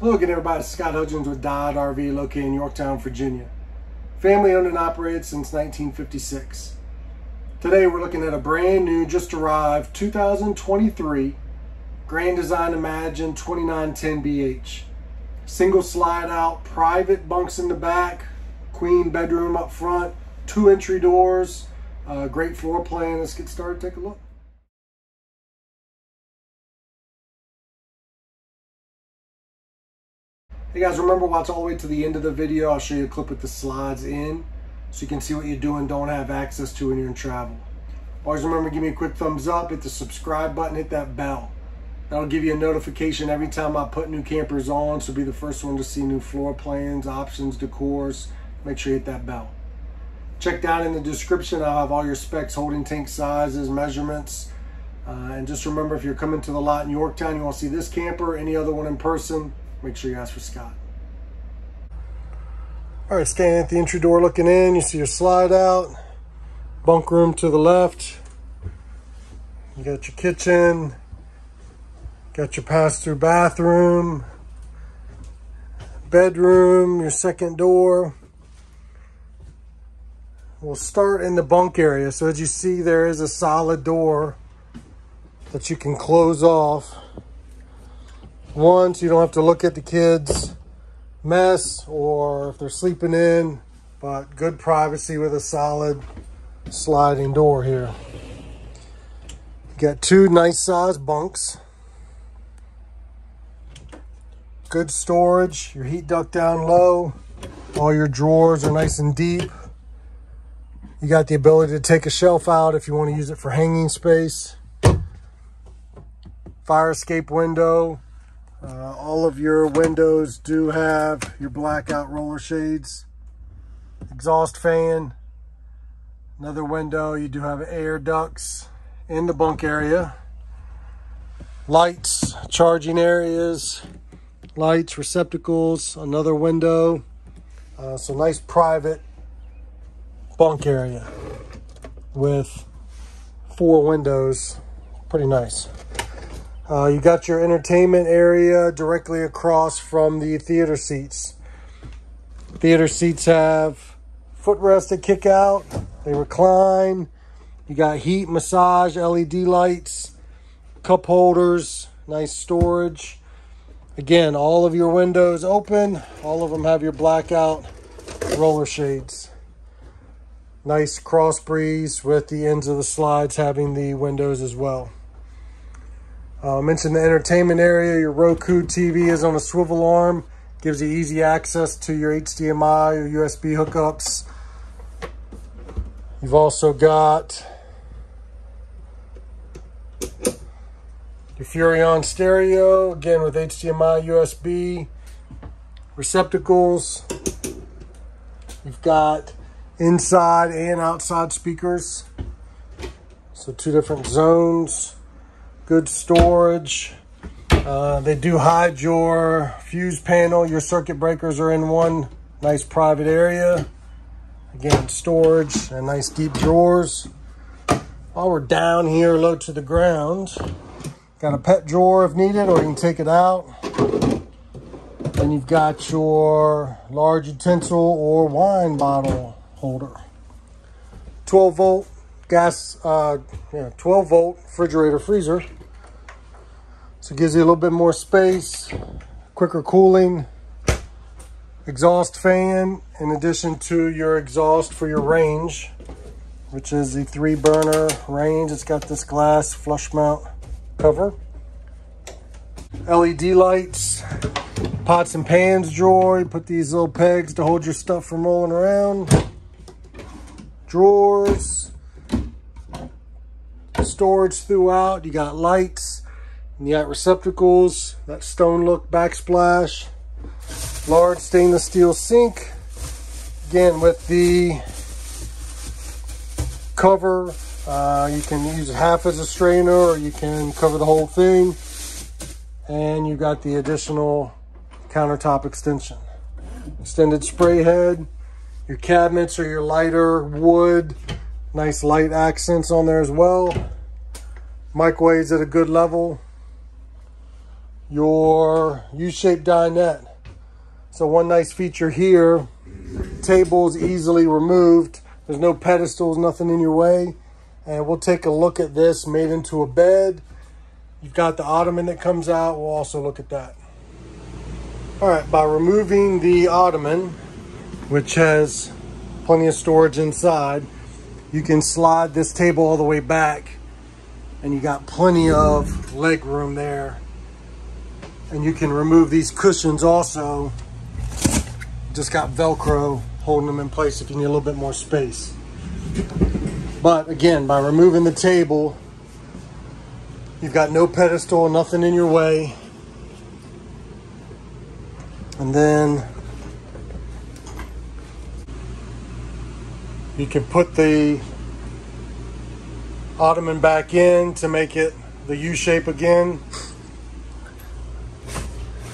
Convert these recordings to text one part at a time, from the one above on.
Hello again everybody, Scott Hudgins with Dodd RV located in Yorktown, Virginia. Family owned and operated since 1956. Today we're looking at a brand new, just arrived 2023 Grand Design Imagine 2910BH. Single slide out, private bunks in the back, queen bedroom up front, two entry doors, uh, great floor plan. Let's get started, take a look. Hey guys, remember watch all the way to the end of the video. I'll show you a clip with the slides in so you can see what you're doing, don't have access to when you're in travel. Always remember, give me a quick thumbs up, hit the subscribe button, hit that bell. That'll give you a notification every time I put new campers on, so be the first one to see new floor plans, options, decors. Make sure you hit that bell. Check down in the description, I'll have all your specs, holding tank sizes, measurements. Uh, and just remember, if you're coming to the lot in Yorktown, you want to see this camper, any other one in person, make sure you ask for Scott. All right, standing at the entry door looking in, you see your slide out, bunk room to the left. You got your kitchen, got your pass-through bathroom, bedroom, your second door. We'll start in the bunk area. So as you see, there is a solid door that you can close off. One, so you don't have to look at the kids' mess or if they're sleeping in, but good privacy with a solid sliding door here. Got two nice sized bunks. Good storage, your heat duct down low. All your drawers are nice and deep. You got the ability to take a shelf out if you want to use it for hanging space. Fire escape window, uh, all of your windows do have your blackout roller shades. Exhaust fan. Another window, you do have air ducts in the bunk area. Lights, charging areas, lights, receptacles, another window. Uh, so nice private bunk area with four windows. Pretty nice. Uh, you got your entertainment area directly across from the theater seats. Theater seats have footrest that kick out. They recline. You got heat, massage, LED lights, cup holders, nice storage. Again, all of your windows open. All of them have your blackout roller shades. Nice cross breeze with the ends of the slides having the windows as well. Uh, I mentioned the entertainment area. Your Roku TV is on a swivel arm. Gives you easy access to your HDMI or USB hookups. You've also got your Furrion stereo, again with HDMI, USB, receptacles. You've got inside and outside speakers. So two different zones good storage. Uh, they do hide your fuse panel. Your circuit breakers are in one nice private area. Again, storage and nice deep drawers. While we're down here low to the ground, got a pet drawer if needed, or you can take it out. Then you've got your large utensil or wine bottle holder. 12 volt gas, uh, yeah, 12 volt refrigerator freezer. So it gives you a little bit more space, quicker cooling, exhaust fan, in addition to your exhaust for your range, which is the three burner range. It's got this glass flush mount cover. LED lights, pots and pans drawer. You put these little pegs to hold your stuff from rolling around. Drawers, storage throughout. You got lights, you got receptacles, that stone look backsplash, large stainless steel sink. Again, with the cover, uh, you can use it half as a strainer or you can cover the whole thing. And you got the additional countertop extension. Extended spray head, your cabinets are your lighter wood, nice light accents on there as well. Microwaves at a good level. Your U-shaped dinette. So one nice feature here, tables easily removed. There's no pedestals, nothing in your way. And we'll take a look at this made into a bed. You've got the ottoman that comes out. We'll also look at that. All right, by removing the ottoman, which has plenty of storage inside, you can slide this table all the way back and you got plenty of leg room there. And you can remove these cushions also. Just got Velcro holding them in place if you need a little bit more space. But again, by removing the table, you've got no pedestal, nothing in your way. And then you can put the ottoman back in to make it the U shape again.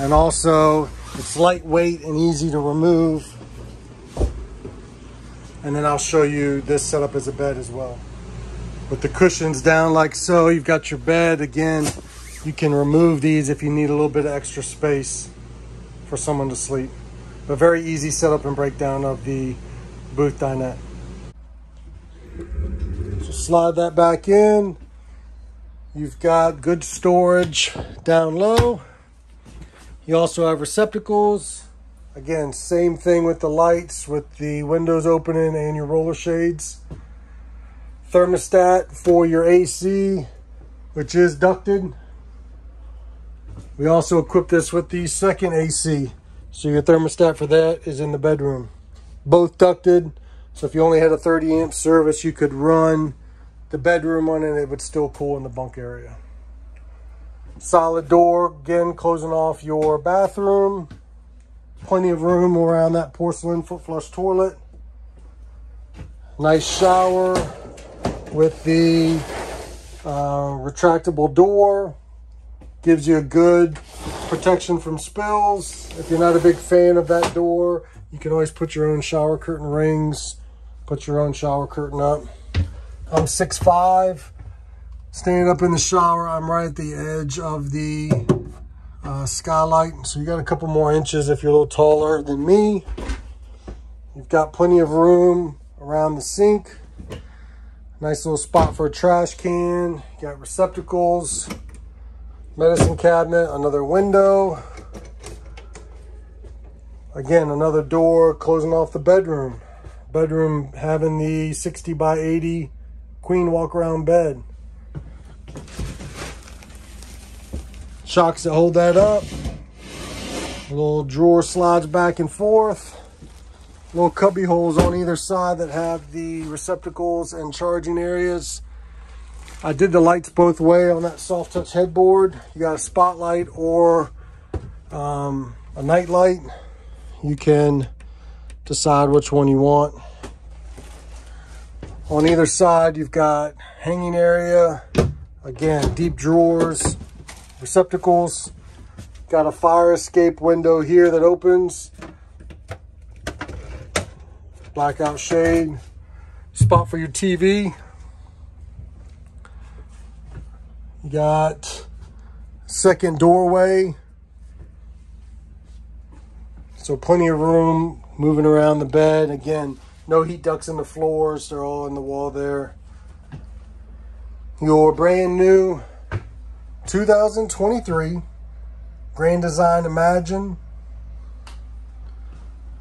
And also it's lightweight and easy to remove. And then I'll show you this setup as a bed as well. With the cushions down like so, you've got your bed. Again, you can remove these if you need a little bit of extra space for someone to sleep. A very easy setup and breakdown of the booth dinette. So slide that back in. You've got good storage down low. You also have receptacles. Again, same thing with the lights, with the windows opening and your roller shades. Thermostat for your AC, which is ducted. We also equip this with the second AC. So your thermostat for that is in the bedroom. Both ducted. So if you only had a 30 amp service, you could run the bedroom one and it would still cool in the bunk area. Solid door, again, closing off your bathroom. Plenty of room around that porcelain foot flush toilet. Nice shower with the uh, retractable door. Gives you a good protection from spills. If you're not a big fan of that door, you can always put your own shower curtain rings, put your own shower curtain up. I'm 6'5", standing up in the shower. I'm right at the edge of the uh, skylight. So you got a couple more inches if you're a little taller than me. You've got plenty of room around the sink. Nice little spot for a trash can. You got receptacles, medicine cabinet, another window. Again, another door closing off the bedroom. Bedroom having the 60 by 80 queen walk around bed. Shocks that hold that up. A little drawer slides back and forth. Little cubby holes on either side that have the receptacles and charging areas. I did the lights both way on that soft touch headboard. You got a spotlight or um, a night light. You can decide which one you want. On either side, you've got hanging area. Again, deep drawers, receptacles. Got a fire escape window here that opens. Blackout shade. Spot for your TV. You got second doorway. So plenty of room moving around the bed. Again, no heat ducts in the floors. They're all in the wall there. Your brand new 2023 Grand Design Imagine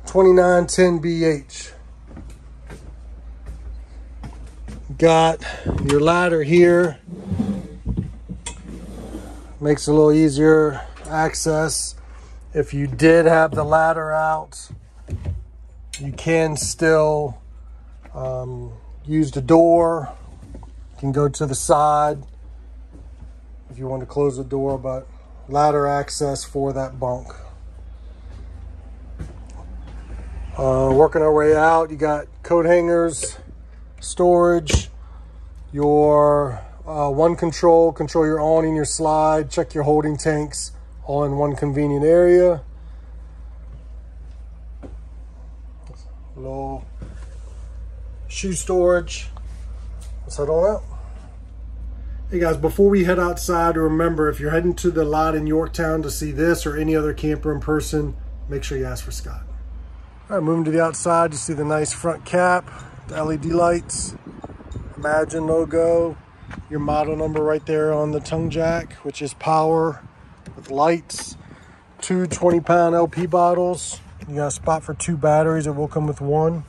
2910BH. Got your ladder here. Makes it a little easier access. If you did have the ladder out, you can still um, use the door. Can go to the side if you want to close the door, but ladder access for that bunk. Uh, working our way out, you got coat hangers, storage, your uh, OneControl, control your awning, your slide, check your holding tanks, all in one convenient area. Little shoe storage. Let's head on out. Hey guys, before we head outside, remember if you're heading to the lot in Yorktown to see this or any other camper in person, make sure you ask for Scott. All right, moving to the outside, you see the nice front cap, the LED lights, Imagine logo, your model number right there on the tongue jack, which is power with lights, two 20 pound LP bottles. You got a spot for two batteries. It will come with one.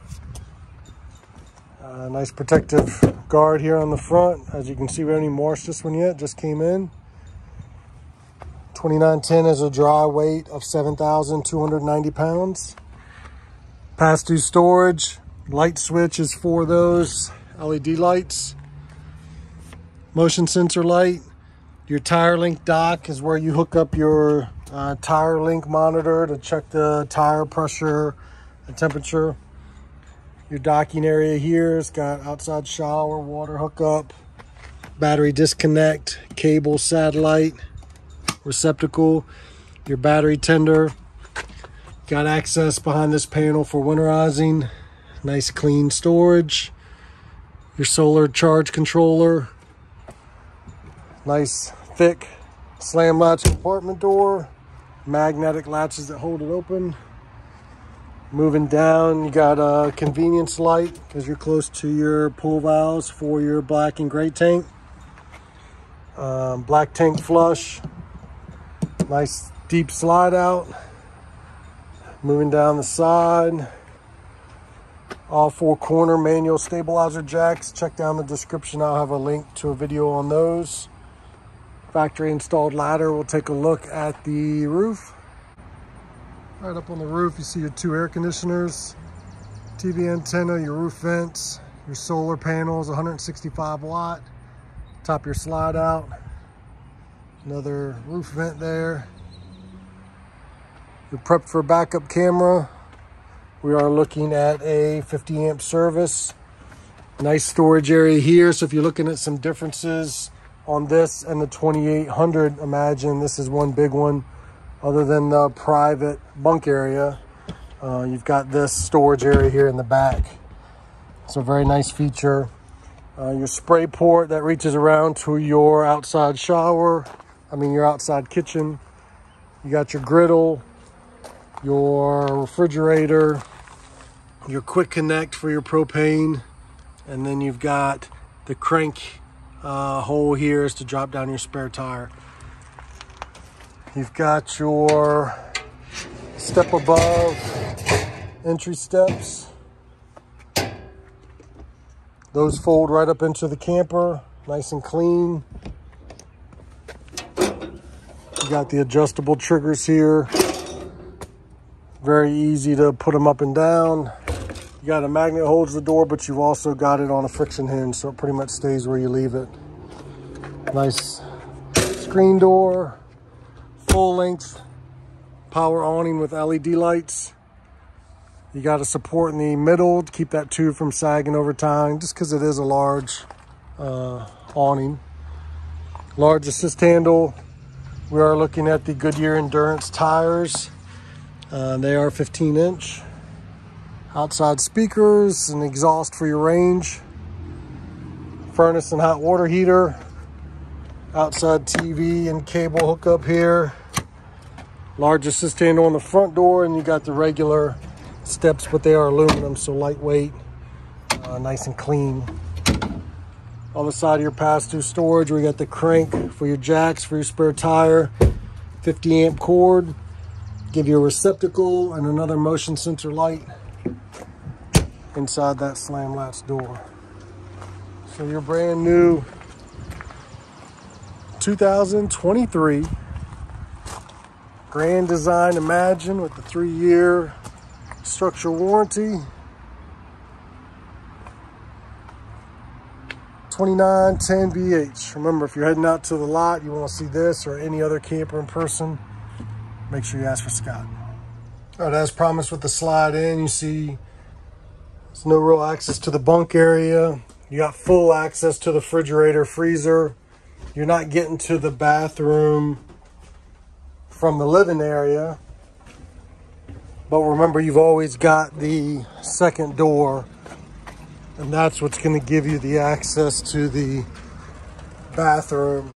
Uh, nice protective guard here on the front. As you can see, we haven't even washed this one yet, just came in. 2910 is a dry weight of 7,290 pounds. Pass-through storage, light switch is for those LED lights. Motion sensor light. Your TireLinc dock is where you hook up your uh, TireLinc monitor to check the tire pressure and temperature. Your docking area here It's got outside shower, water hookup, battery disconnect, cable, satellite, receptacle, your battery tender. Got access behind this panel for winterizing. Nice clean storage. Your solar charge controller. Nice thick slam latch compartment door. Magnetic latches that hold it open. Moving down, you got a convenience light because you're close to your pull valves for your black and gray tank. Um, black tank flush. Nice deep slide out. Moving down the side. All four corner manual stabilizer jacks. Check down the description. I'll have a link to a video on those. Factory installed ladder. We'll take a look at the roof. Right up on the roof, you see your two air conditioners, TV antenna, your roof vents, your solar panels, 165 watt. Top your slide out. Another roof vent there. You're prepped for a backup camera. We are looking at a 50 amp service. Nice storage area here. So if you're looking at some differences on this and the 2800, imagine this is one big one other than the private bunk area. Uh, you've got this storage area here in the back. It's a very nice feature. Uh, your spray port that reaches around to your outside shower. I mean your outside kitchen. You got your griddle, your refrigerator, your quick connect for your propane. And then you've got the crank uh, hole here is to drop down your spare tire. You've got your step above entry steps. Those fold right up into the camper, nice and clean. You got the adjustable triggers here. Very easy to put them up and down. You got a magnet holds the door, but you've also got it on a friction hinge, so it pretty much stays where you leave it. Nice screen door full length power awning with LED lights. You got a support in the middle to keep that tube from sagging over time, just because it is a large uh, awning. Large assist handle. We are looking at the Goodyear Endurance tires. Uh, they are 15 inch. Outside speakers, and exhaust for your range. Furnace and hot water heater. Outside TV and cable hookup here large assist handle on the front door and you got the regular steps but they are aluminum so lightweight uh, nice and clean. On the side of your pass-through storage we got the crank for your jacks for your spare tire 50 amp cord give you a receptacle and another motion sensor light inside that slam latch door. So your brand new. 2023 Grand Design Imagine with the three-year structural warranty. 2910 BH. Remember, if you're heading out to the lot, you want to see this or any other camper in person, make sure you ask for Scott. All right, as promised with the slide in, you see there's no real access to the bunk area. You got full access to the refrigerator, freezer. You're not getting to the bathroom from the living area. But remember, you've always got the second door, and that's what's going to give you the access to the bathroom.